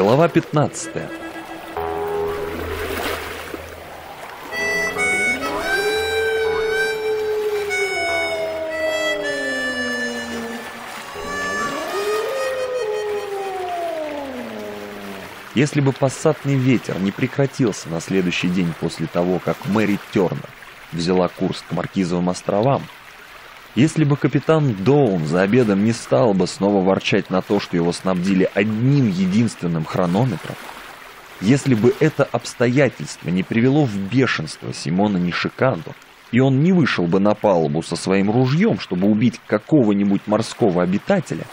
Глава 15 Если бы пассатный ветер не прекратился на следующий день после того, как Мэри Тернер взяла курс к Маркизовым островам, если бы капитан Доун за обедом не стал бы снова ворчать на то, что его снабдили одним единственным хронометром, если бы это обстоятельство не привело в бешенство Симона Нишиканду, и он не вышел бы на палубу со своим ружьем, чтобы убить какого-нибудь морского обитателя,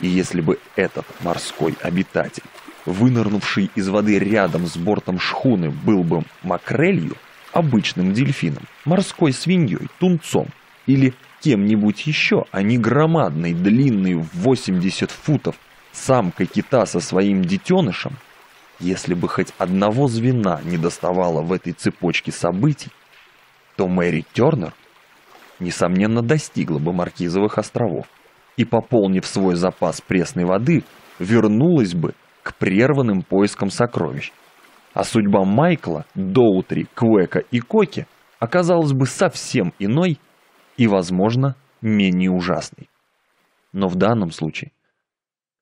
и если бы этот морской обитатель вынырнувший из воды рядом с бортом шхуны, был бы макрелью, обычным дельфином, морской свиньей, тунцом или кем-нибудь еще, а не громадной, длинной в 80 футов самкой кита со своим детенышем, если бы хоть одного звена не доставало в этой цепочке событий, то Мэри Тернер, несомненно, достигла бы Маркизовых островов и, пополнив свой запас пресной воды, вернулась бы к прерванным поискам сокровищ. А судьба Майкла, Доутри, Квека и Коки оказалась бы совсем иной и, возможно, менее ужасной. Но в данном случае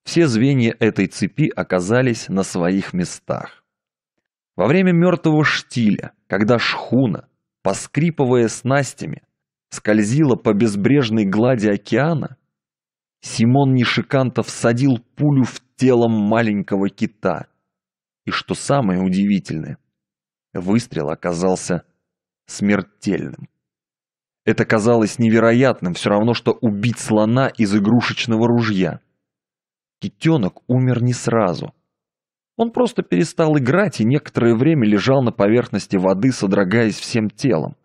все звенья этой цепи оказались на своих местах. Во время мертвого штиля, когда шхуна, поскрипывая снастями, скользила по безбрежной глади океана, Симон Нишикантов садил пулю в тело маленького кита. И что самое удивительное, выстрел оказался смертельным. Это казалось невероятным, все равно, что убить слона из игрушечного ружья. Китенок умер не сразу. Он просто перестал играть и некоторое время лежал на поверхности воды, содрогаясь всем телом.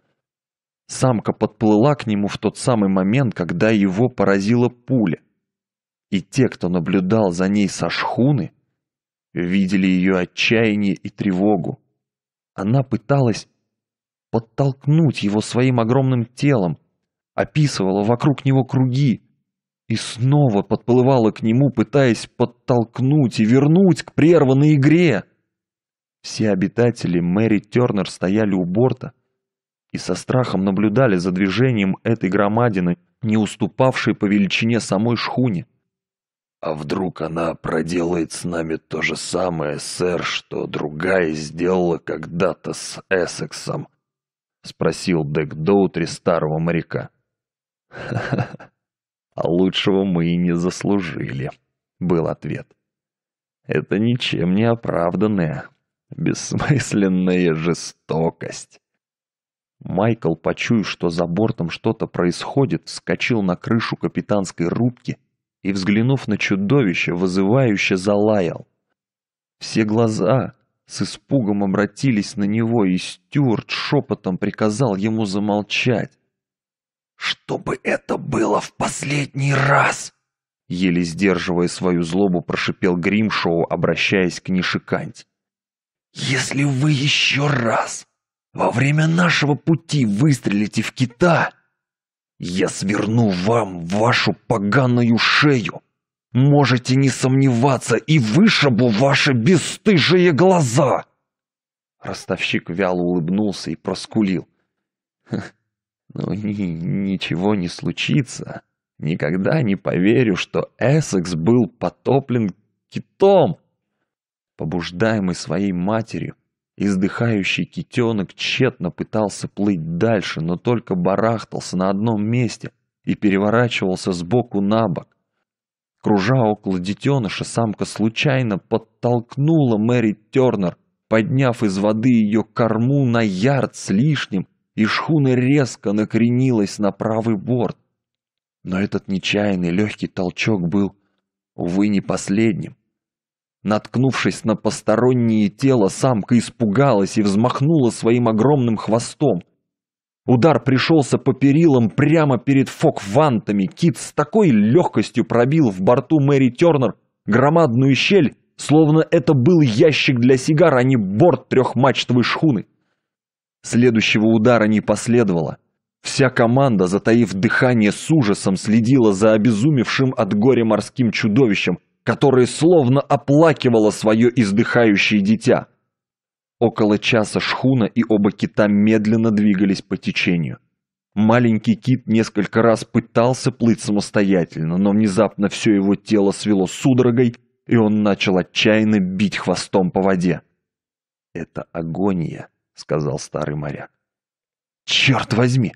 Самка подплыла к нему в тот самый момент, когда его поразила пуля. И те, кто наблюдал за ней со шхуны, видели ее отчаяние и тревогу. Она пыталась подтолкнуть его своим огромным телом, описывала вокруг него круги и снова подплывала к нему, пытаясь подтолкнуть и вернуть к прерванной игре. Все обитатели Мэри Тернер стояли у борта и со страхом наблюдали за движением этой громадины, не уступавшей по величине самой шхуне. «А вдруг она проделает с нами то же самое, сэр, что другая сделала когда-то с Эссексом?» — спросил Дек Доутри старого моряка. «Ха-ха, а лучшего мы и не заслужили», — был ответ. «Это ничем не оправданная, бессмысленная жестокость». Майкл, почуяв, что за бортом что-то происходит, вскочил на крышу капитанской рубки — и, взглянув на чудовище, вызывающе залаял. Все глаза с испугом обратились на него, и Стюарт шепотом приказал ему замолчать. «Чтобы это было в последний раз!» Еле сдерживая свою злобу, прошипел Гримшоу, обращаясь к Нишиканте. «Если вы еще раз во время нашего пути выстрелите в кита, я сверну вам вашу поганую шею. Можете не сомневаться и вышибу ваши бесстыжие глаза!» Ростовщик вяло улыбнулся и проскулил. «Ну, ни, ничего не случится. Никогда не поверю, что Эссекс был потоплен китом!» Побуждаемый своей матерью, Издыхающий китенок тщетно пытался плыть дальше, но только барахтался на одном месте и переворачивался с боку на бок. Кружа около детеныша, самка случайно подтолкнула Мэри Тернер, подняв из воды ее корму на ярд с лишним, и шхуна резко накренилась на правый борт. Но этот нечаянный легкий толчок был, увы, не последним. Наткнувшись на постороннее тело, самка испугалась и взмахнула своим огромным хвостом. Удар пришелся по перилам прямо перед фок-вантами. Кит с такой легкостью пробил в борту Мэри Тернер громадную щель, словно это был ящик для сигар, а не борт трехмачтовой шхуны. Следующего удара не последовало. Вся команда, затаив дыхание с ужасом, следила за обезумевшим от горя морским чудовищем, которое словно оплакивало свое издыхающее дитя. Около часа шхуна и оба кита медленно двигались по течению. Маленький кит несколько раз пытался плыть самостоятельно, но внезапно все его тело свело судорогой, и он начал отчаянно бить хвостом по воде. «Это агония», — сказал старый моряк. «Черт возьми!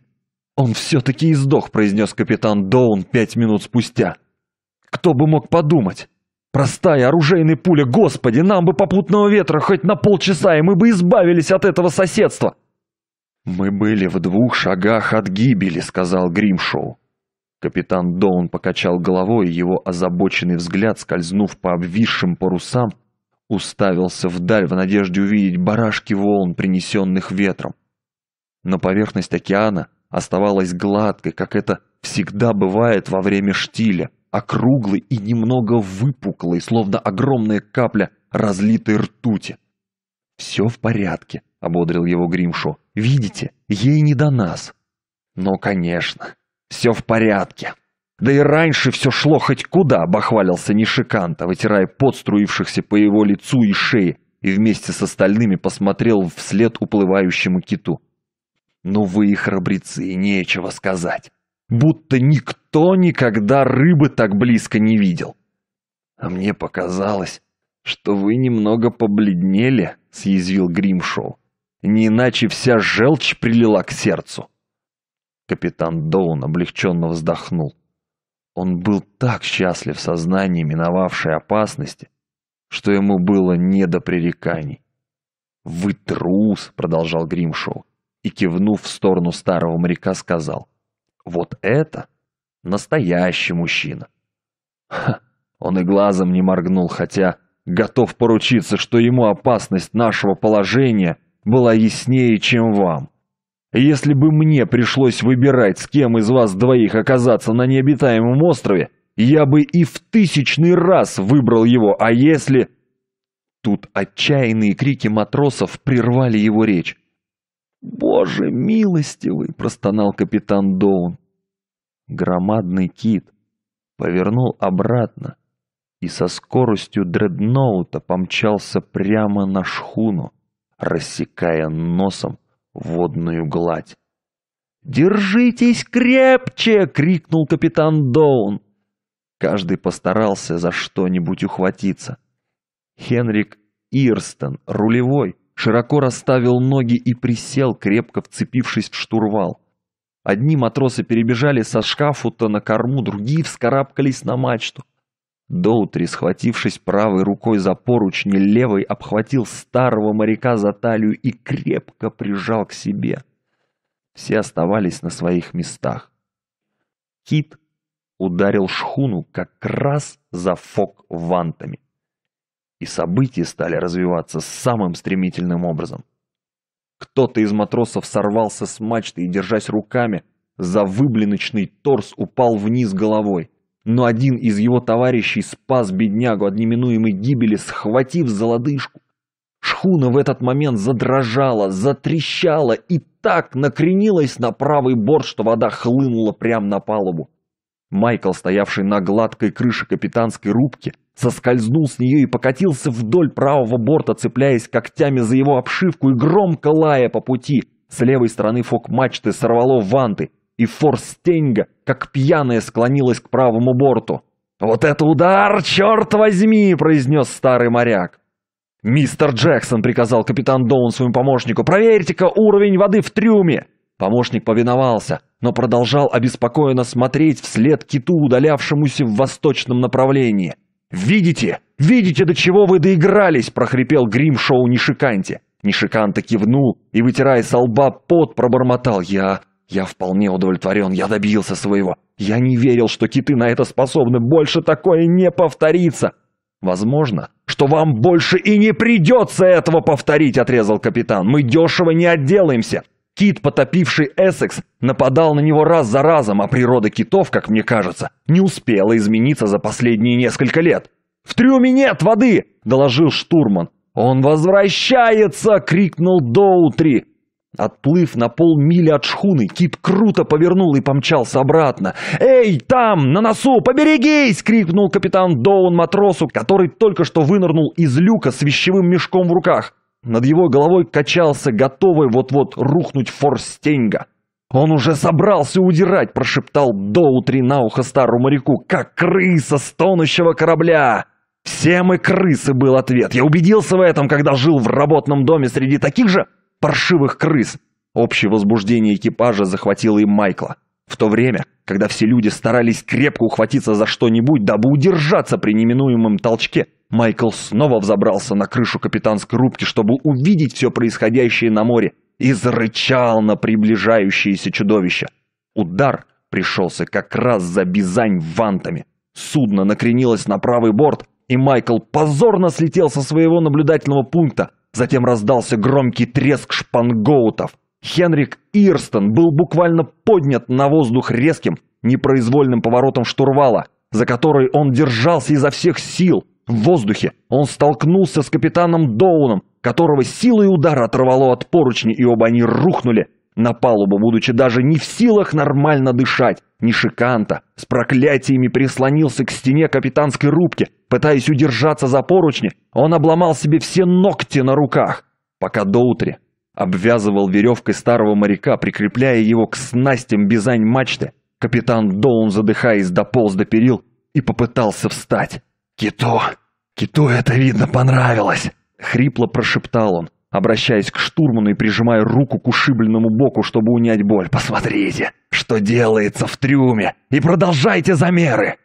Он все-таки издох», — произнес капитан Доун пять минут спустя. «Кто бы мог подумать? Простая оружейная пуля, господи, нам бы попутного ветра хоть на полчаса, и мы бы избавились от этого соседства!» «Мы были в двух шагах от гибели», — сказал Гримшоу. Капитан Доун покачал головой, и его озабоченный взгляд, скользнув по обвисшим парусам, уставился вдаль в надежде увидеть барашки волн, принесенных ветром. Но поверхность океана оставалась гладкой, как это всегда бывает во время штиля, округлой и немного выпуклой, словно огромная капля разлитой ртути. «Все в порядке», — ободрил его Гримшо. «Видите, ей не до нас». «Ну, конечно, все в порядке». «Да и раньше все шло хоть куда», — бахвалился Нишиканта, вытирая пот, струившихся по его лицу и шее, и вместе с остальными посмотрел вслед уплывающему киту. «Ну вы и храбрецы, нечего сказать. Будто никто никогда рыбы так близко не видел». «А мне показалось, что вы немного побледнели», — съязвил Гримшоу. «Не иначе вся желчь прилила к сердцу». Капитан Доун облегченно вздохнул. Он был так счастлив в сознании миновавшей опасности, что ему было не до пререканий. «Вы трус!» — продолжал Гримшоу, и, кивнув в сторону старого моряка, сказал. «Вот это настоящий мужчина!» Ха, он и глазом не моргнул, хотя готов поручиться, что ему опасность нашего положения была яснее, чем вам. Если бы мне пришлось выбирать, с кем из вас двоих оказаться на необитаемом острове, я бы и в тысячный раз выбрал его, а если...» Тут отчаянные крики матросов прервали его речь. «Боже милостивый!» – простонал капитан Доун. Громадный кит повернул обратно и со скоростью дредноута помчался прямо на шхуну, рассекая носом водную гладь. «Держитесь крепче!» — крикнул капитан Доун. Каждый постарался за что-нибудь ухватиться. Хенрик Ирстон, рулевой, широко расставил ноги и присел, крепко вцепившись в штурвал. Одни матросы перебежали со шкафута на корму, другие вскарабкались на мачту. Доутри, схватившись правой рукой за поручни, левой обхватил старого моряка за талию и крепко прижал к себе. Все оставались на своих местах. Кит ударил шхуну как раз за фок-вантами. И события стали развиваться самым стремительным образом. Кто-то из матросов сорвался с мачты и, держась руками, за выблиночный торс упал вниз головой но один из его товарищей спас беднягу от неминуемой гибели, схватив за лодыжку. Шхуна в этот момент задрожала, затрещала и так накренилась на правый борт, что вода хлынула прямо на палубу. Майкл, стоявший на гладкой крыше капитанской рубки, соскользнул с нее и покатился вдоль правого борта, цепляясь когтями за его обшивку и громко лая по пути. С левой стороны фок-мачты сорвало ванты, и форстеньга, как пьяная, склонилась к правому борту. «Вот это удар, черт возьми!» – произнес старый моряк. «Мистер Джексон!» – приказал капитан Доун своему помощнику. «Проверьте-ка уровень воды в трюме!» Помощник повиновался, но продолжал обеспокоенно смотреть вслед киту, удалявшемуся в восточном направлении. «Видите? Видите, до чего вы доигрались?» – прохрипел Гримшоу Нишиканте. Нишиканте кивнул и, вытирая со лба пот, пробормотал. «Я я вполне удовлетворен, я добился своего. Я не верил, что киты на это способны. Больше такое не повторится. Возможно, что вам больше и не придется этого повторить, отрезал капитан. Мы дешево не отделаемся. Кит, потопивший Эссекс, нападал на него раз за разом, а природа китов, как мне кажется, не успела измениться за последние несколько лет. «В трюме нет воды!» – доложил штурман. «Он возвращается!» – крикнул Доутри. Отплыв на полмили от шхуны, кит круто повернул и помчался обратно. «Эй, там, на носу, поберегись!» — крикнул капитан Доун матросу, который только что вынырнул из люка с вещевым мешком в руках. Над его головой качался, готовый вот-вот рухнуть форстеньга. «Он уже собрался удирать!» — прошептал Доутри на ухо старому моряку, как крыса с тонущего корабля. «Все мы крысы!» — был ответ. «Я убедился в этом, когда жил в работном доме среди таких же паршивых крыс!» Общее возбуждение экипажа захватило и Майкла. В то время, когда все люди старались крепко ухватиться за что-нибудь, дабы удержаться при неминуемом толчке, Майкл снова взобрался на крышу капитанской рубки, чтобы увидеть все происходящее на море, и зарычал на приближающееся чудовище. Удар пришелся как раз за бизань вантами. Судно накренилось на правый борт, и Майкл позорно слетел со своего наблюдательного пункта. Затем раздался громкий треск шпангоутов. Хенрик Ирстон был буквально поднят на воздух резким, непроизвольным поворотом штурвала, за который он держался изо всех сил. В воздухе он столкнулся с капитаном Доуном, которого силой удара оторвало от поручни, и оба они рухнули на палубу, будучи даже не в силах нормально дышать. Нишиканта с проклятиями прислонился к стене капитанской рубки, пытаясь удержаться за поручни, он обломал себе все ногти на руках, пока Доутри обвязывал веревкой старого моряка, прикрепляя его к снастям бизань мачты. Капитан Доун, задыхаясь, дополз до перил и попытался встать. «Киту! Киту это, видно, понравилось!» — хрипло прошептал он обращаясь к штурману и прижимая руку к ушибленному боку, чтобы унять боль. «Посмотрите, что делается в трюме! И продолжайте замеры!»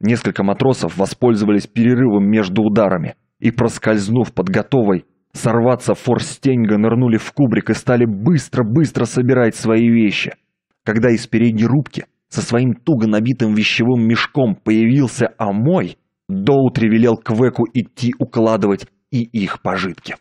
Несколько матросов воспользовались перерывом между ударами и, проскользнув под готовой, сорваться форстеньга, нырнули в кубрик и стали быстро-быстро собирать свои вещи. Когда из передней рубки со своим туго набитым вещевым мешком появился Амой, Доутри велел Квеку идти укладывать и их пожитки.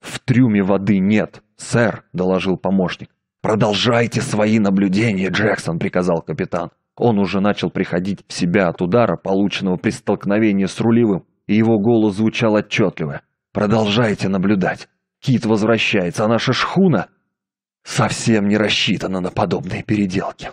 «В трюме воды нет, сэр», — доложил помощник. «Продолжайте свои наблюдения, Джексон», — приказал капитан. Он уже начал приходить в себя от удара, полученного при столкновении с рулевым, и его голос звучал отчетливо. «Продолжайте наблюдать. Кит возвращается, а наша шхуна совсем не рассчитана на подобные переделки».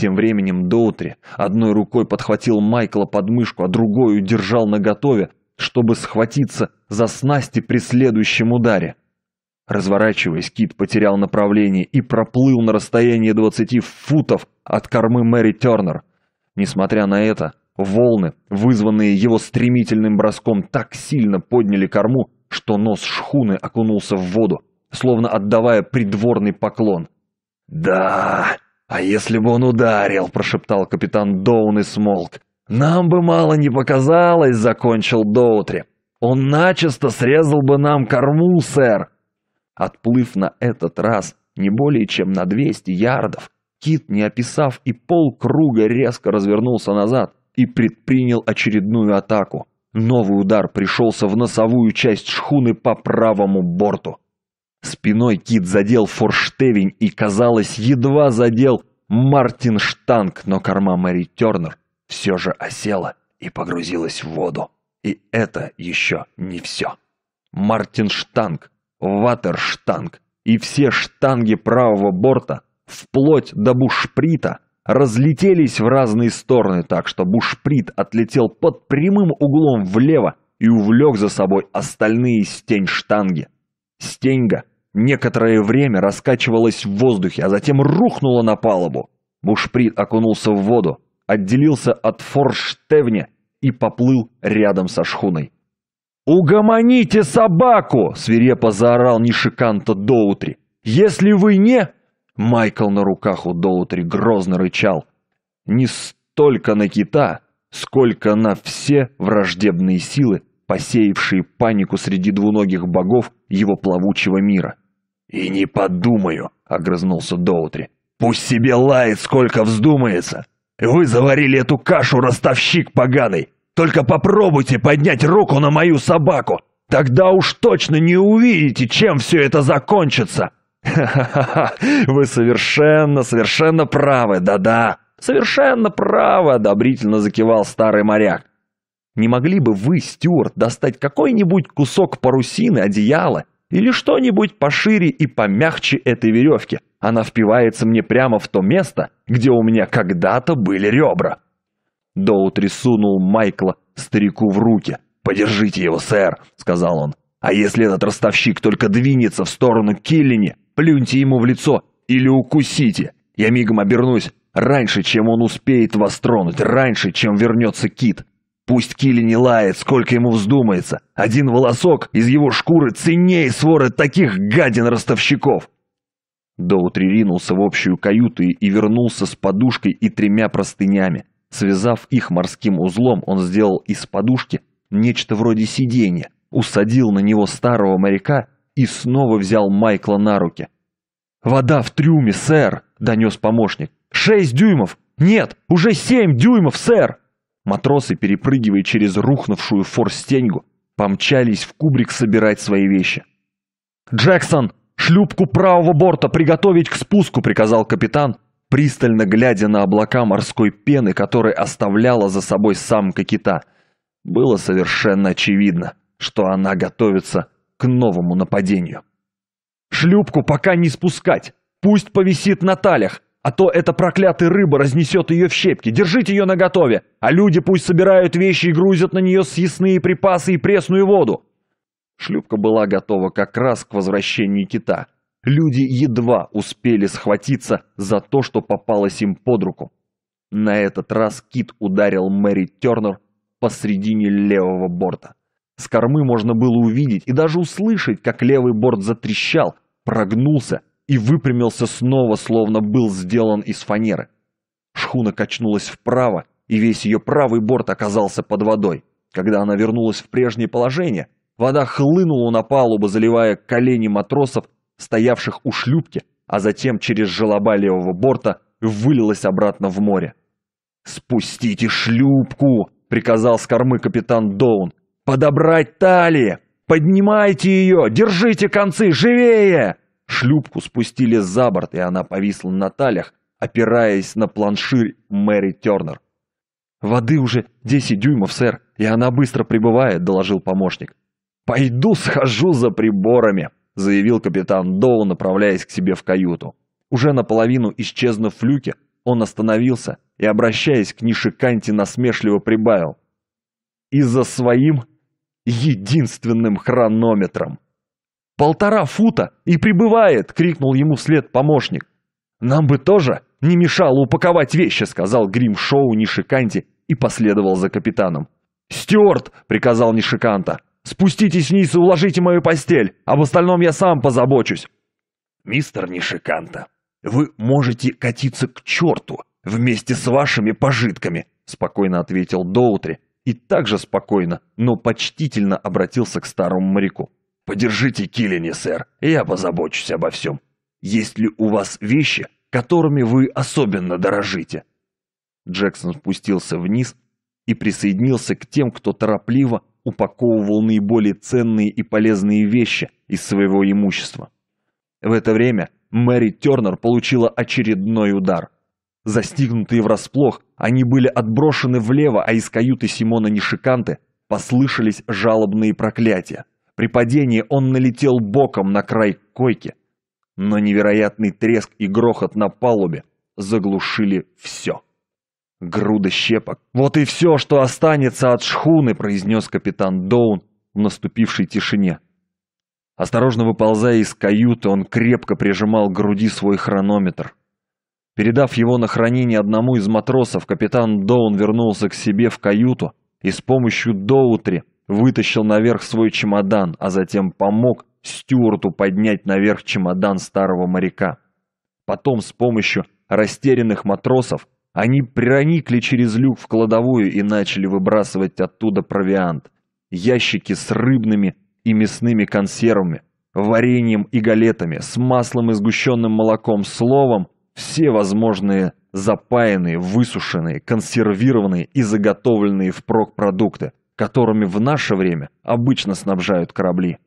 Тем временем Доутри одной рукой подхватил Майкла под мышку, а другой удержал наготове, чтобы схватиться за снасти при следующем ударе. Разворачиваясь, Кит потерял направление и проплыл на расстоянии 20 футов от кормы Мэри Тернер. Несмотря на это, волны, вызванные его стремительным броском, так сильно подняли корму, что нос шхуны окунулся в воду, словно отдавая придворный поклон. «Да!» «А если бы он ударил?» – прошептал капитан Доун и смолк. «Нам бы мало не показалось», – закончил Доутри. «Он начисто срезал бы нам корму, сэр!» Отплыв на этот раз не более чем на 200 ярдов, Кит, не описав и полкруга, резко развернулся назад и предпринял очередную атаку. Новый удар пришелся в носовую часть шхуны по правому борту. Спиной Кит задел форштевень и, казалось, едва задел Мартин Штанг, но корма Мэри Тернер все же осела и погрузилась в воду. И это еще не все. Мартин Штанг, Ватерштанг и все штанги правого борта, вплоть до бушприта, разлетелись в разные стороны так, что бушприт отлетел под прямым углом влево и увлек за собой остальные стень штанги. Стеньга некоторое время раскачивалась в воздухе, а затем рухнула на палубу. Бушприт окунулся в воду, отделился от форштевня и поплыл рядом со шхуной. «Угомоните собаку!» — свирепо заорал Нишиканто Доутри. «Если вы не...» Майкл на руках у Доутри грозно рычал. Не столько на кита, сколько на все враждебные силы, посеявшие панику среди двуногих богов его плавучего мира. «И не подумаю», — огрызнулся Доутри. «Пусть себе лает, сколько вздумается. Вы заварили эту кашу, ростовщик поганый. Только попробуйте поднять руку на мою собаку. Тогда уж точно не увидите, чем все это закончится». «Ха-ха-ха, вы совершенно, совершенно правы, да-да, совершенно правы», — одобрительно закивал старый моряк. Не могли бы вы, Стюарт, достать какой-нибудь кусок парусины, одеяла или что-нибудь пошире и помягче этой веревки? Она впивается мне прямо в то место, где у меня когда-то были ребра». Доутри сунул Майкла старику в руки. «Подержите его, сэр», — сказал он. «А если этот ростовщик только двинется в сторону Киллини, плюньте ему в лицо или укусите. Я мигом обернусь, раньше, чем он успеет вас тронуть, раньше, чем вернется Кит. Пусть Килли лает, сколько ему вздумается. Один волосок из его шкуры ценнее своры таких гадин-ростовщиков. Доутри ринулся в общую каюту и вернулся с подушкой и тремя простынями. Связав их морским узлом, он сделал из подушки нечто вроде сиденья, усадил на него старого моряка и снова взял Майкла на руки. «Вода в трюме, сэр!» — донес помощник. «Шесть дюймов! Нет, уже семь дюймов, сэр!» Матросы, перепрыгивая через рухнувшую форстеньгу, помчались в кубрик собирать свои вещи. «Джексон, шлюпку правого борта приготовить к спуску!» — приказал капитан, пристально глядя на облака морской пены, которые оставляла за собой самка кита. Было совершенно очевидно, что она готовится к новому нападению. «Шлюпку пока не спускать! Пусть повисит на талях! А то эта проклятая рыба разнесет ее в щепки. Держите ее наготове, а люди пусть собирают вещи и грузят на нее съестные припасы и пресную воду. Шлюпка была готова как раз к возвращению кита. Люди едва успели схватиться за то, что попалось им под руку. На этот раз кит ударил Мэри Тернер посредине левого борта. С кормы можно было увидеть и даже услышать, как левый борт затрещал, прогнулся и выпрямился снова, словно был сделан из фанеры. Шхуна качнулась вправо, и весь ее правый борт оказался под водой. Когда она вернулась в прежнее положение, вода хлынула на палубу, заливая колени матросов, стоявших у шлюпки, а затем через желоба левого борта вылилась обратно в море. «Спустите шлюпку!» — приказал с кормы капитан Доун. «Подобрать талии! Поднимайте ее! Держите концы! Живее!» Шлюпку спустили за борт, и она повисла на талях, опираясь на планширь Мэри Тернер. «Воды уже десять дюймов, сэр, и она быстро прибывает», — доложил помощник. «Пойду схожу за приборами», — заявил капитан Доу, направляясь к себе в каюту. Уже наполовину исчезнув в люке, он остановился и, обращаясь к Нишиканте, насмешливо прибавил. «И за своим единственным хронометром». «Полтора фута и прибывает!» — крикнул ему вслед помощник. «Нам бы тоже не мешало упаковать вещи», — сказал Грим Шоу Нишиканти и последовал за капитаном. «Стюарт!» — приказал Нишиканта. «Спуститесь вниз и уложите мою постель, об остальном я сам позабочусь». «Мистер Нишиканта, вы можете катиться к черту вместе с вашими пожитками», — спокойно ответил Доутри и также спокойно, но почтительно обратился к старому моряку. Подержите Киллини, сэр, я позабочусь обо всем. Есть ли у вас вещи, которыми вы особенно дорожите?» Джексон спустился вниз и присоединился к тем, кто торопливо упаковывал наиболее ценные и полезные вещи из своего имущества. В это время Мэри Тернер получила очередной удар. Застигнутые врасплох, они были отброшены влево, а из каюты Симона Нишиканты послышались жалобные проклятия. При падении он налетел боком на край койки, но невероятный треск и грохот на палубе заглушили все. Груда щепок. «Вот и все, что останется от шхуны», — произнес капитан Доун в наступившей тишине. Осторожно выползая из каюты, он крепко прижимал к груди свой хронометр. Передав его на хранение одному из матросов, капитан Доун вернулся к себе в каюту и с помощью Доутри вытащил наверх свой чемодан, а затем помог Стюарту поднять наверх чемодан старого моряка. Потом с помощью растерянных матросов они проникли через люк в кладовую и начали выбрасывать оттуда провиант. Ящики с рыбными и мясными консервами, вареньем и галетами, с маслом и сгущенным молоком, словом, все возможные запаянные, высушенные, консервированные и заготовленные впрок продукты, которыми в наше время обычно снабжают корабли.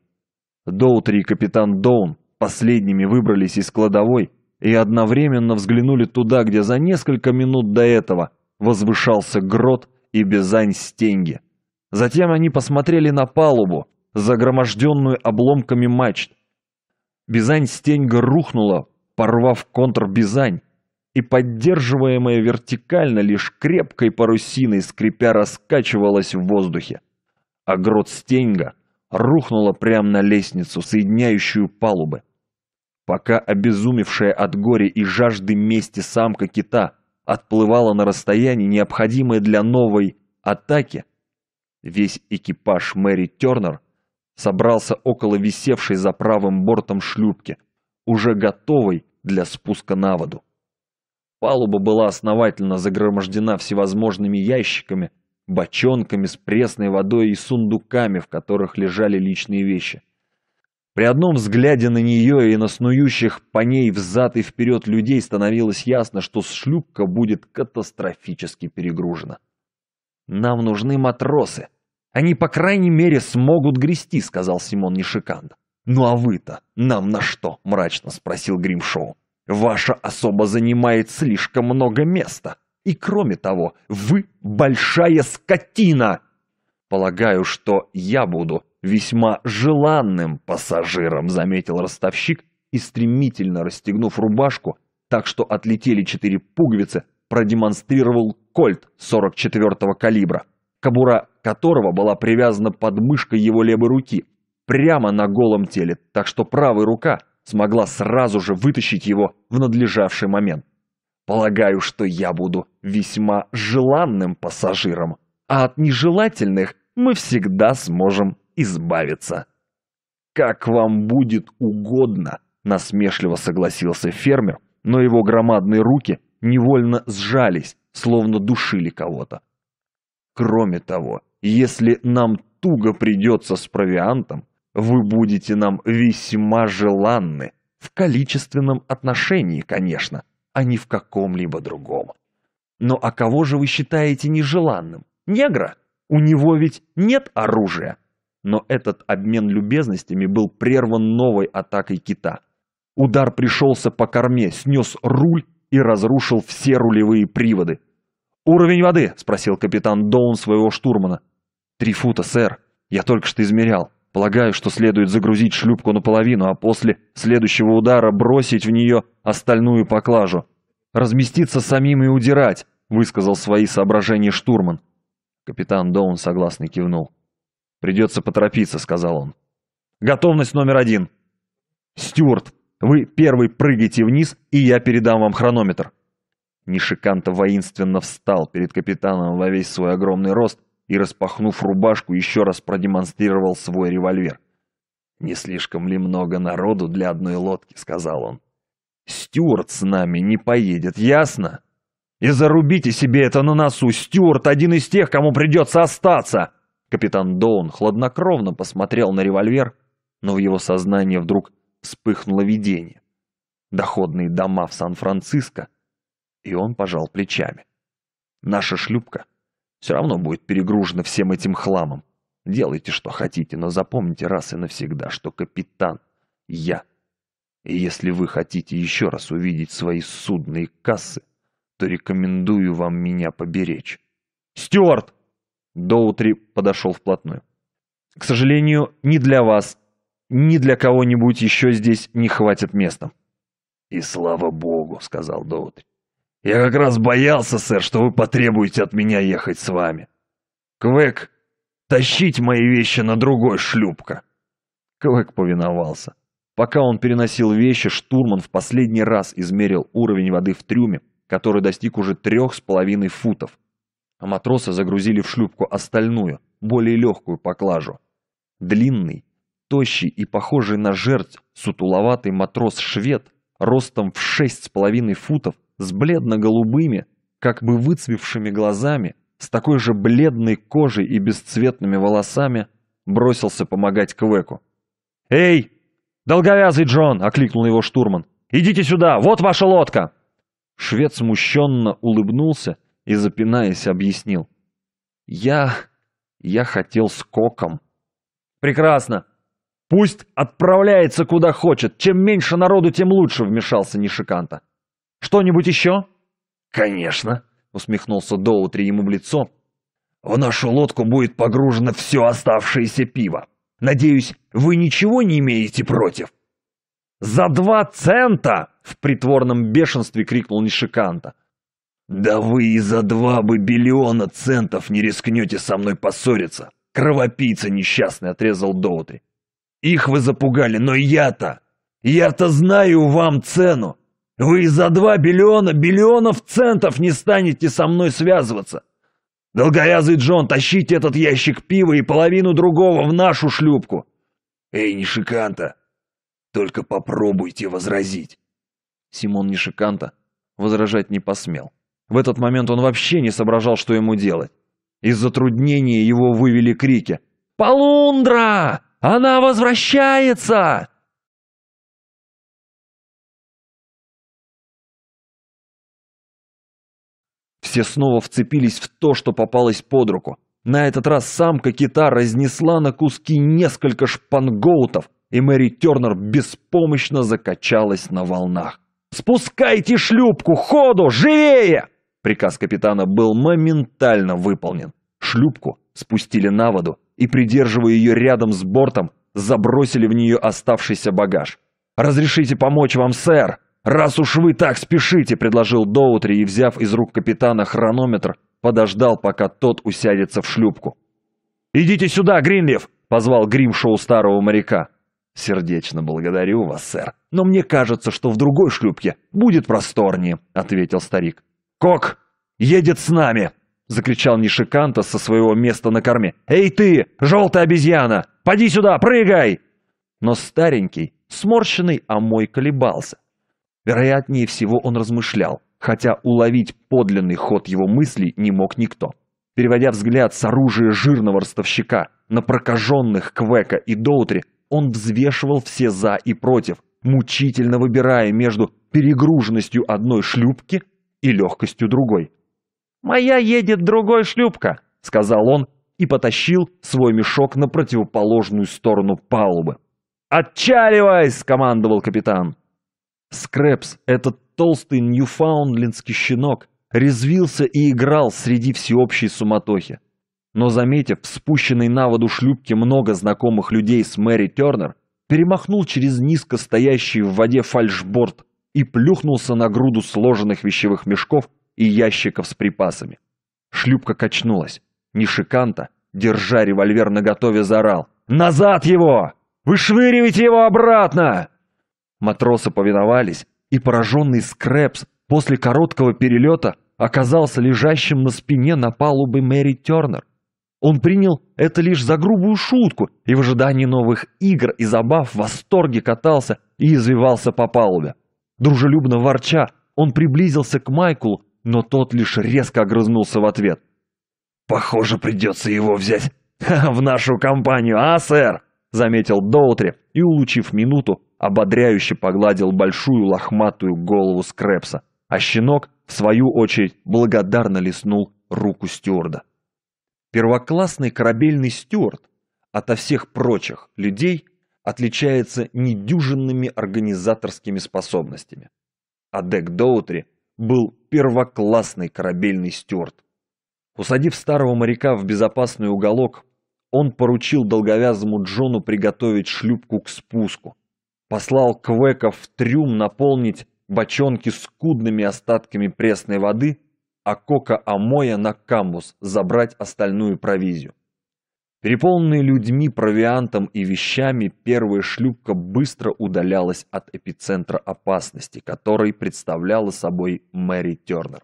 Доутри и капитан Доун последними выбрались из кладовой и одновременно взглянули туда, где за несколько минут до этого возвышался грот и Бизань Стенги. Затем они посмотрели на палубу, загроможденную обломками мачт. Бизань Стеньга рухнула, порвав контр-бизань, и, поддерживаемая вертикально лишь крепкой парусиной, скрипя, раскачивалась в воздухе. А грот Стеньга рухнула прямо на лестницу, соединяющую палубы. Пока обезумевшая от горя и жажды мести самка кита отплывала на расстояние, необходимое для новой атаки, весь экипаж Мэри Тернер собрался около висевшей за правым бортом шлюпки, уже готовой для спуска на воду. Палуба была основательно загромождена всевозможными ящиками, бочонками с пресной водой и сундуками, в которых лежали личные вещи. При одном взгляде на нее и на снующих по ней взад и вперед людей становилось ясно, что шлюпка будет катастрофически перегружена. «Нам нужны матросы. Они, по крайней мере, смогут грести», — сказал Симон Нишиканд. «Ну а вы-то нам на что?» — мрачно спросил Гримшоу. Ваша особа занимает слишком много места. И кроме того, вы большая скотина. Полагаю, что я буду весьма желанным пассажиром, заметил ростовщик и стремительно расстегнув рубашку, так что отлетели четыре пуговицы, продемонстрировал кольт 44-го калибра, кобура которого была привязана под мышкой его левой руки, прямо на голом теле, так что правая рука смогла сразу же вытащить его в надлежавший момент. Полагаю, что я буду весьма желанным пассажиром, а от нежелательных мы всегда сможем избавиться. Как вам будет угодно, насмешливо согласился фермер, но его громадные руки невольно сжались, словно душили кого-то. Кроме того, если нам туго придется с провиантом, вы будете нам весьма желанны. В количественном отношении, конечно, а не в каком-либо другом. Но а кого же вы считаете нежеланным? Негра? У него ведь нет оружия. Но этот обмен любезностями был прерван новой атакой кита. Удар пришелся по корме, снес руль и разрушил все рулевые приводы. «Уровень воды?» – спросил капитан Доун своего штурмана. «Три фута, сэр. Я только что измерял. Полагаю, что следует загрузить шлюпку наполовину, а после следующего удара бросить в нее остальную поклажу. Разместиться самим и удирать, высказал свои соображения штурман. Капитан Доун согласно кивнул. «Придется поторопиться», — сказал он. «Готовность номер один. Стюарт, вы первый прыгайте вниз, и я передам вам хронометр». Нишиканта воинственно встал перед капитаном во весь свой огромный рост и, распахнув рубашку, еще раз продемонстрировал свой револьвер. «Не слишком ли много народу для одной лодки?» — сказал он. «Стюарт с нами не поедет, ясно? И зарубите себе это на носу! Стюарт — один из тех, кому придется остаться!» Капитан Доун хладнокровно посмотрел на револьвер, но в его сознании вдруг вспыхнуло видение. Доходные дома в Сан-Франциско, и он пожал плечами. «Наша шлюпка все равно будет перегружено всем этим хламом. Делайте, что хотите, но запомните раз и навсегда, что капитан — я. И если вы хотите еще раз увидеть свои судные кассы, то рекомендую вам меня поберечь. «Стюарт!» Доутри подошел вплотную. «К сожалению, ни для вас, ни для кого-нибудь еще здесь не хватит места». «И слава богу», — сказал Доутри. Я как раз боялся, сэр, что вы потребуете от меня ехать с вами. Квек, тащить мои вещи на другой шлюпка. Квек повиновался. Пока он переносил вещи, штурман в последний раз измерил уровень воды в трюме, который достиг уже трех с половиной футов. А матросы загрузили в шлюпку остальную, более легкую поклажу. Длинный, тощий и похожий на жертв сутуловатый матрос-швед ростом в шесть с половиной футов с бледно-голубыми, как бы выцвевшими глазами, с такой же бледной кожей и бесцветными волосами, бросился помогать Квеку. «Эй, долговязый Джон!» — окликнул его штурман. «Идите сюда, вот ваша лодка!» Швед смущенно улыбнулся и, запинаясь, объяснил. «Я... я хотел скоком». «Прекрасно! Пусть отправляется куда хочет. Чем меньше народу, тем лучше», — вмешался Нишиканта. «Что-нибудь еще?» «Конечно», — усмехнулся Доутри ему в лицо. В нашу лодку будет погружено все оставшееся пиво. Надеюсь, вы ничего не имеете против?» «За два цента!» — в притворном бешенстве крикнул Нишиканта. «Да вы и за два бы биллиона центов не рискнете со мной поссориться!» Кровопийца несчастный отрезал Доутри. «Их вы запугали, но я-то... Я-то знаю вам цену! Вы и за два биллиона биллионов центов не станете со мной связываться! Долгоязый Джон, тащите этот ящик пива и половину другого в нашу шлюпку!» «Эй, Нишиканта, только попробуйте возразить!» Симон Нишиканта возражать не посмел. В этот момент он вообще не соображал, что ему делать. Из затруднения его вывели крики. «Полундра! Она возвращается!» Все снова вцепились в то, что попалось под руку. На этот раз самка кита разнесла на куски несколько шпангоутов, и Мэри Тернер беспомощно закачалась на волнах. «Спускайте шлюпку! Ходу! Живее!» Приказ капитана был моментально выполнен. Шлюпку спустили на воду и, придерживая ее рядом с бортом, забросили в нее оставшийся багаж. «Разрешите помочь вам, сэр!» «Раз уж вы так спешите», — предложил Доутри и, взяв из рук капитана хронометр, подождал, пока тот усядется в шлюпку. «Идите сюда, Гринлиф!» — позвал Гримшоу старого моряка. «Сердечно благодарю вас, сэр, но мне кажется, что в другой шлюпке будет просторнее», — ответил старик. «Кок едет с нами!» — закричал Нишиканта со своего места на корме. «Эй ты, желтая обезьяна! Поди сюда, прыгай!» Но старенький, сморщенный Амой колебался. Вероятнее всего он размышлял, хотя уловить подлинный ход его мыслей не мог никто. Переводя взгляд с оружия жирного ростовщика на прокаженных Квека и Доутри, он взвешивал все «за» и «против», мучительно выбирая между перегруженностью одной шлюпки и легкостью другой. «Моя едет другой шлюпка», — сказал он и потащил свой мешок на противоположную сторону палубы. «Отчаливай!» — скомандовал капитан. Скрэпс, этот толстый ньюфаундлендский щенок, резвился и играл среди всеобщей суматохи. Но, заметив в спущенной на воду шлюпке много знакомых людей с Мэри Тернер, перемахнул через низко стоящий в воде фальшборд и плюхнулся на груду сложенных вещевых мешков и ящиков с припасами. Шлюпка качнулась. Нишиканта, держа револьвер наготове, заорал. «Назад его! Вышвыривайте его обратно!» Матросы повиновались, и пораженный Скрэпс после короткого перелета оказался лежащим на спине на палубе Мэри Тернер. Он принял это лишь за грубую шутку и в ожидании новых игр и забав в восторге катался и извивался по палубе. Дружелюбно ворча, он приблизился к Майклу, но тот лишь резко огрызнулся в ответ. «Похоже, придется его взять в нашу компанию, а, сэр?» заметил Доутри и, улучив минуту, ободряюще погладил большую лохматую голову Скрепса, а щенок, в свою очередь, благодарно лиснул руку стюарда. Первоклассный корабельный стюард ото всех прочих людей отличается недюжинными организаторскими способностями. А Дек Доутри был первоклассный корабельный стюард. Усадив старого моряка в безопасный уголок, он поручил долговязому Джону приготовить шлюпку к спуску. Послал Квека в трюм наполнить бочонки скудными остатками пресной воды, а Кока Амоя на камбус забрать остальную провизию. Переполненная людьми, провиантом и вещами, первая шлюпка быстро удалялась от эпицентра опасности, который представляла собой Мэри Тернер.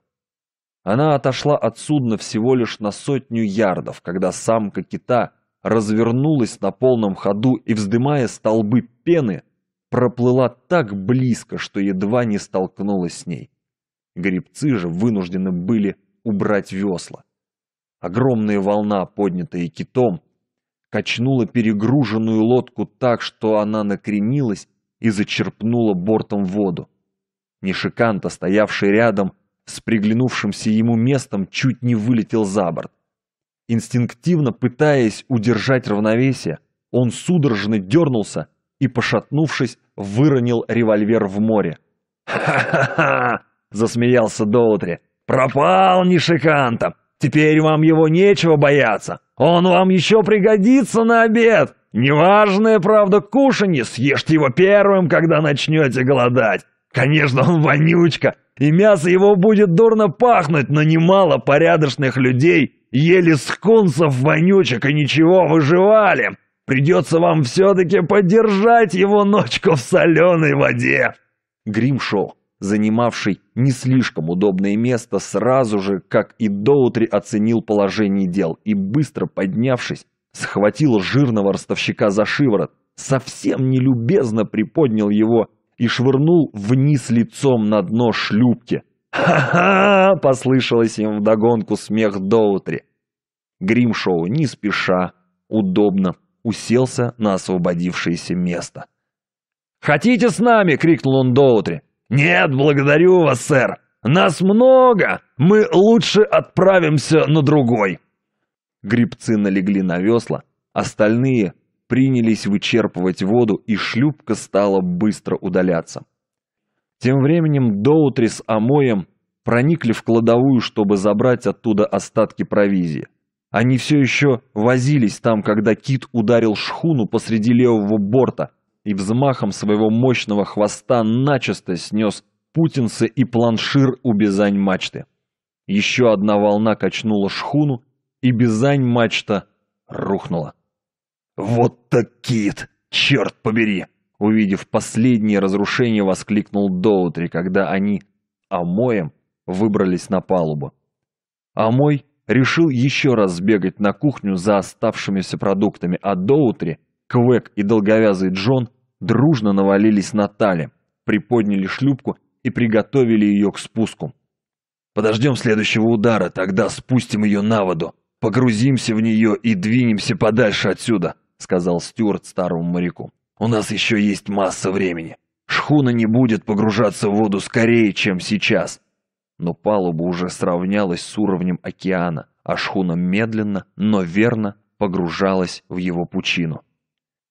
Она отошла от судна всего лишь на сотню ярдов, когда самка кита развернулась на полном ходу и, вздымая столбы пены, проплыла так близко, что едва не столкнулась с ней. Гребцы же вынуждены были убрать весла. Огромная волна, поднятая китом, качнула перегруженную лодку так, что она накренилась и зачерпнула бортом воду. Нишиканта, стоявший рядом с приглянувшимся ему местом, чуть не вылетел за борт. Инстинктивно пытаясь удержать равновесие, он судорожно дернулся и, пошатнувшись, выронил револьвер в море. «Ха-ха-ха!» — засмеялся Доутри. «Пропал Нишиканта! Теперь вам его нечего бояться. Он вам еще пригодится на обед. Неважное, правда, кушанье. Съешьте его первым, когда начнете голодать. Конечно, он вонючка, и мясо его будет дурно пахнуть, но немало порядочных людей ели скунсов вонючек и ничего выживали. Придется вам все-таки поддержать его ночку в соленой воде. Гримшоу занимавший не слишком удобное место, сразу же, как и Доутри, оценил положение дел и, быстро поднявшись, схватил жирного ростовщика за шиворот, совсем нелюбезно приподнял его и швырнул вниз лицом на дно шлюпки. «Ха-ха!» — послышалось им вдогонку смех Доутри. Гримшоу не спеша, удобно, уселся на освободившееся место. «Хотите с нами?» — крикнул он Доутри. «Нет, благодарю вас, сэр. Нас много. Мы лучше отправимся на другой». Грибцы налегли на весла, остальные принялись вычерпывать воду, и шлюпка стала быстро удаляться. Тем временем Доутри с Амоем проникли в кладовую, чтобы забрать оттуда остатки провизии. Они все еще возились там, когда кит ударил шхуну посреди левого борта, и взмахом своего мощного хвоста начисто снес путинцы и планшир у Бизань-мачты. Еще одна волна качнула шхуну, и Бизань-мачта рухнула. «Вот так кит! Черт побери!» Увидев последнее разрушение, воскликнул Доутри, когда они, Амоем, выбрались на палубу. Амой решил еще раз сбегать на кухню за оставшимися продуктами, а Доутри – Квек и долговязый Джон дружно навалились на Тали, приподняли шлюпку и приготовили ее к спуску. «Подождем следующего удара, тогда спустим ее на воду, погрузимся в нее и двинемся подальше отсюда», сказал Стюарт старому моряку. «У нас еще есть масса времени. Шхуна не будет погружаться в воду скорее, чем сейчас». Но палуба уже сравнялась с уровнем океана, а шхуна медленно, но верно погружалась в его пучину.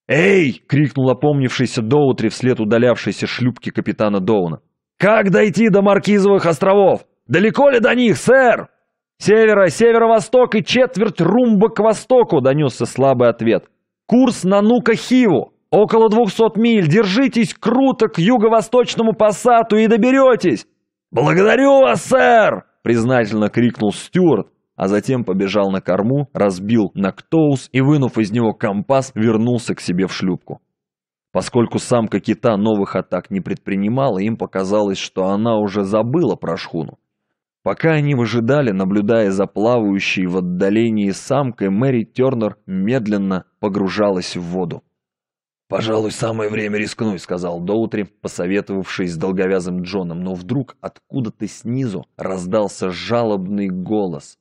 «Эй!» — крикнул опомнившийся Доутри вслед удалявшейся шлюпки капитана Доуна. «Как дойти до Маркизовых островов? Далеко ли до них, сэр?» «Севера, северо-восток и четверть румба к востоку», — донесся слабый ответ. «Курс на Нука-Хиву. Около двухсот миль. Держитесь круто к юго-восточному пассату и доберетесь». «Благодарю вас, сэр!» — признательно крикнул Стюарт, а затем побежал на корму, разбил Нактоус и, вынув из него компас, вернулся к себе в шлюпку. Поскольку самка кита новых атак не предпринимала, им показалось, что она уже забыла про шхуну. Пока они выжидали, наблюдая за плавающей в отдалении самкой, Мэри Тернер медленно погружалась в воду. «Пожалуй, самое время рискнуть», — сказал Доутри, посоветовавшись с долговязым Джоном, но вдруг откуда-то снизу раздался жалобный голос.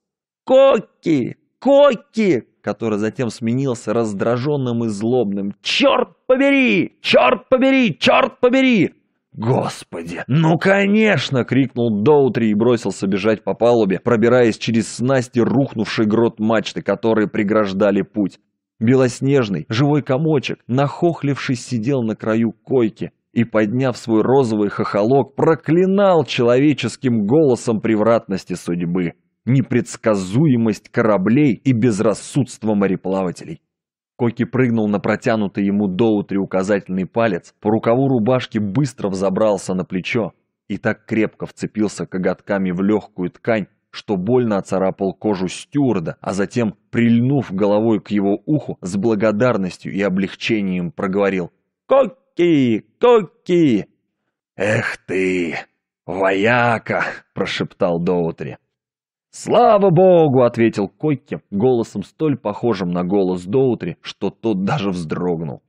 Коки! Коки!» который затем сменился раздраженным и злобным. «Черт побери! Черт побери! Черт побери!» «Господи! Ну, конечно!» — крикнул Доутри и бросился бежать по палубе, пробираясь через снасти рухнувший грот мачты, которые преграждали путь. Белоснежный, живой комочек, нахохлившись, сидел на краю койки и, подняв свой розовый хохолок, проклинал человеческим голосом превратности судьбы непредсказуемость кораблей и безрассудство мореплавателей. Коки прыгнул на протянутый ему доутри указательный палец, по рукаву рубашки быстро взобрался на плечо и так крепко вцепился коготками в легкую ткань, что больно оцарапал кожу стюарда, а затем, прильнув головой к его уху, с благодарностью и облегчением проговорил «Коки! Коки!» «Эх ты, вояка!» – прошептал Доутри. «Слава богу!» — ответил Койке, голосом столь похожим на голос Доутри, что тот даже вздрогнул.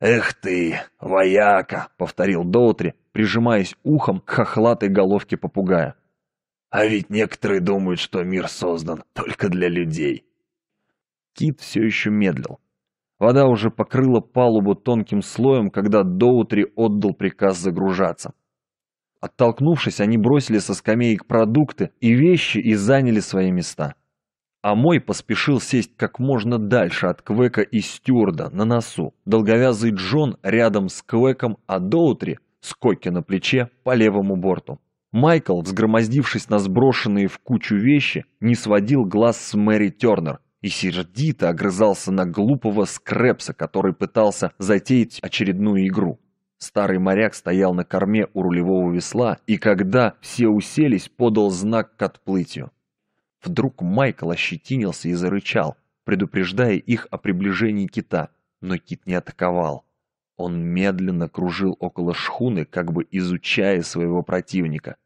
«Эх ты, вояка!» — повторил Доутри, прижимаясь ухом к хохлатой головке попугая. «А ведь некоторые думают, что мир создан только для людей». Кит все еще медлил. Вода уже покрыла палубу тонким слоем, когда Доутри отдал приказ загружаться. Оттолкнувшись, они бросили со скамеек продукты и вещи и заняли свои места. А мой поспешил сесть как можно дальше от Квека и Стюарда на носу. Долговязый Джон рядом с Квеком, а Доутри с Койки на плече по левому борту. Майкл, взгромоздившись на сброшенные в кучу вещи, не сводил глаз с Мэри Тернер и сердито огрызался на глупого скрепса, который пытался затеять очередную игру. Старый моряк стоял на корме у рулевого весла и, когда все уселись, подал знак к отплытию. Вдруг Майкл ощетинился и зарычал, предупреждая их о приближении кита, но кит не атаковал. Он медленно кружил около шхуны, как бы изучая своего противника.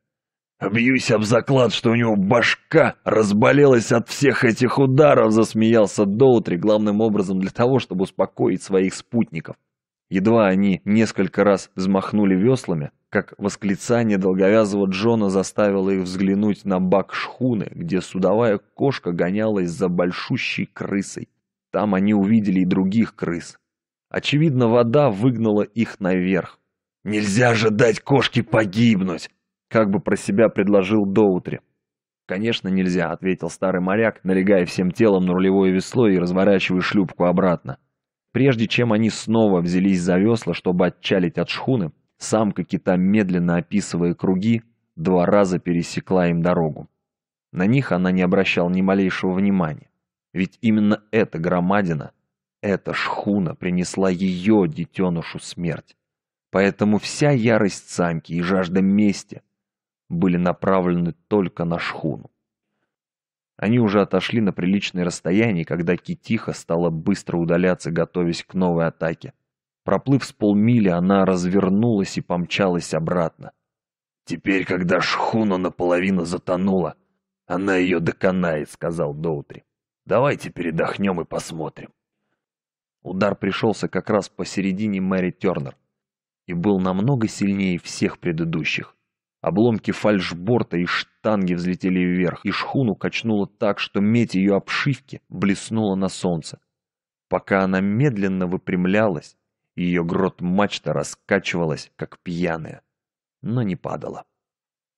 «Бьюсь об заклад, что у него башка разболелась от всех этих ударов!» засмеялся Доутри, главным образом для того, чтобы успокоить своих спутников. Едва они несколько раз взмахнули веслами, как восклицание долговязого Джона заставило их взглянуть на бак шхуны, где судовая кошка гонялась за большущей крысой. Там они увидели и других крыс. Очевидно, вода выгнала их наверх. «Нельзя же дать кошке погибнуть!» Как бы про себя предложил Доутри. «Конечно нельзя», — ответил старый моряк, налегая всем телом на рулевое весло и разворачивая шлюпку обратно. Прежде чем они снова взялись за весла, чтобы отчалить от шхуны, самка кита, медленно описывая круги, два раза пересекла им дорогу. На них она не обращала ни малейшего внимания. Ведь именно эта громадина, эта шхуна принесла ее детенышу смерть. Поэтому вся ярость самки и жажда мести были направлены только на шхуну. Они уже отошли на приличное расстояние, когда Китиха стала быстро удаляться, готовясь к новой атаке. Проплыв с полмили, она развернулась и помчалась обратно. «Теперь, когда шхуна наполовину затонула, она ее доконает», — сказал Доутри. «Давайте передохнем и посмотрим». Удар пришелся как раз посередине Мэри Тернер и был намного сильнее всех предыдущих. Обломки фальшборта и штанги взлетели вверх, и шхуну качнуло так, что медь ее обшивки блеснула на солнце. Пока она медленно выпрямлялась, ее грот мачта раскачивалась, как пьяная, но не падала.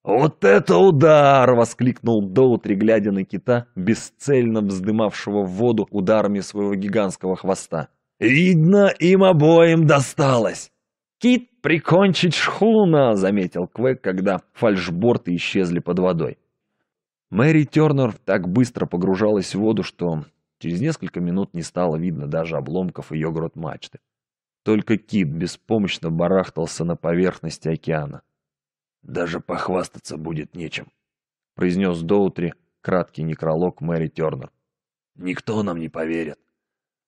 «Вот это удар!» — воскликнул Доутри, глядя на кита, бесцельно вздымавшего в воду ударами своего гигантского хвоста. «Видно, им обоим досталось!» «Кит прикончить шхуна!» — заметил Квек, когда фальшборты исчезли под водой. Мэри Тернер так быстро погружалась в воду, что через несколько минут не стало видно даже обломков ее грот-мачты. Только Кит беспомощно барахтался на поверхности океана. «Даже похвастаться будет нечем», — произнес Доутри краткий некролог Мэри Тернер. «Никто нам не поверит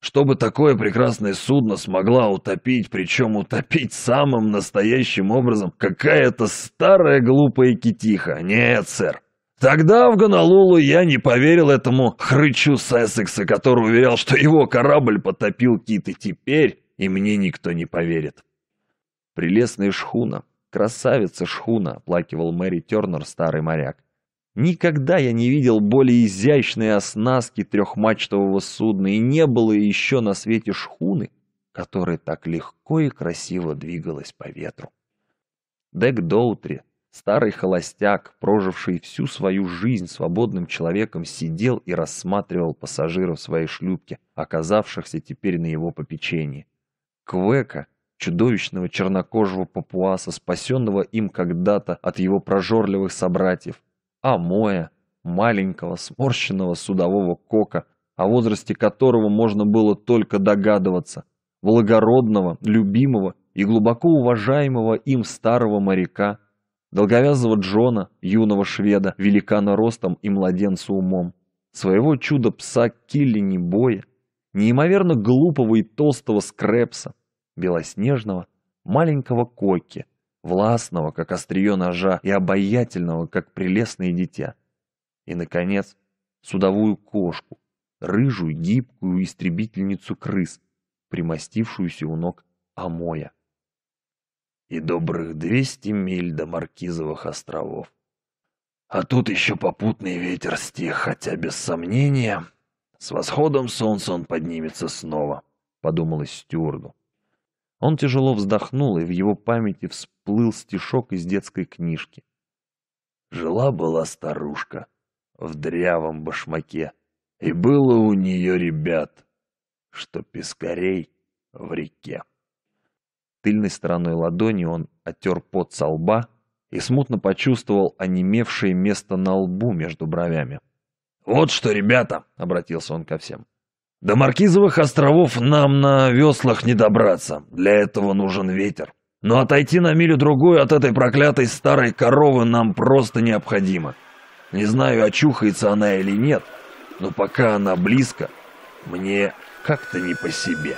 чтобы такое прекрасное судно смогла утопить, причем утопить самым настоящим образом какая-то старая глупая китиха. Нет, сэр. Тогда в Гонолулу я не поверил этому хрычу Сессекса, который уверял, что его корабль потопил кит, и теперь и мне никто не поверит. Прелестная шхуна, красавица шхуна, оплакивал Мэри Тернер, старый моряк. Никогда я не видел более изящной оснастки трехмачтового судна, и не было еще на свете шхуны, которая так легко и красиво двигалась по ветру. Дек Доутри, старый холостяк, проживший всю свою жизнь свободным человеком, сидел и рассматривал пассажиров своей шлюпки, оказавшихся теперь на его попечении. Квека, чудовищного чернокожего папуаса, спасенного им когда-то от его прожорливых собратьев, Амоя, маленького сморщенного судового кока, о возрасте которого можно было только догадываться, благородного, любимого и глубоко уважаемого им старого моряка, долговязого Джона, юного шведа, великана ростом и младенца умом, своего чудо-пса Киллини Боя, неимоверно глупого и толстого скрепса, белоснежного, маленького Коки, властного, как острие ножа, и обаятельного, как прелестное дитя. И, наконец, судовую кошку, рыжую, гибкую истребительницу крыс, примостившуюся у ног Амоя. И добрых двести миль до Маркизовых островов. А тут еще попутный ветер стих, хотя без сомнения, с восходом солнца он поднимется снова, подумалось стюарду. Он тяжело вздохнул, и в его памяти всплыл стишок из детской книжки. Жила-была старушка в дрявом башмаке, и было у нее ребят, что пескарей в реке. Тыльной стороной ладони он оттер пот со лба и смутно почувствовал онемевшее место на лбу между бровями. «Вот что, ребята!» — обратился он ко всем. «До Маркизовых островов нам на веслах не добраться. Для этого нужен ветер. Но отойти на милю-другую от этой проклятой старой коровы нам просто необходимо. Не знаю, очухается она или нет, но пока она близко, мне как-то не по себе».